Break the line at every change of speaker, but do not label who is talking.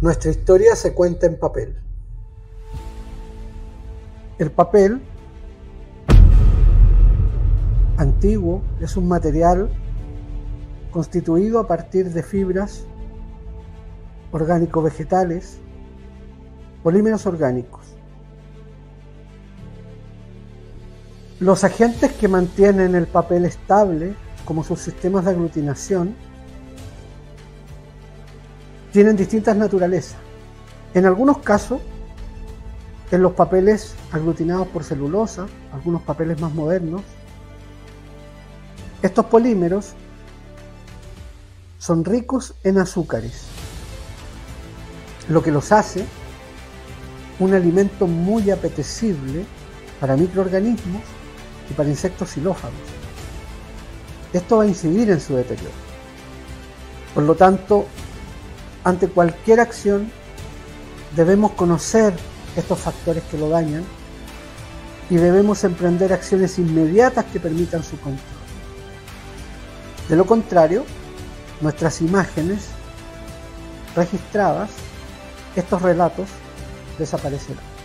Nuestra historia se cuenta en papel. El papel antiguo es un material constituido a partir de fibras orgánico-vegetales, polímeros orgánicos. Los agentes que mantienen el papel estable, como sus sistemas de aglutinación, tienen distintas naturalezas. En algunos casos, en los papeles aglutinados por celulosa, algunos papeles más modernos, estos polímeros son ricos en azúcares, lo que los hace un alimento muy apetecible para microorganismos y para insectos xilófagos. Esto va a incidir en su deterioro. Por lo tanto, ante cualquier acción debemos conocer estos factores que lo dañan y debemos emprender acciones inmediatas que permitan su control. De lo contrario, nuestras imágenes registradas, estos relatos desaparecerán.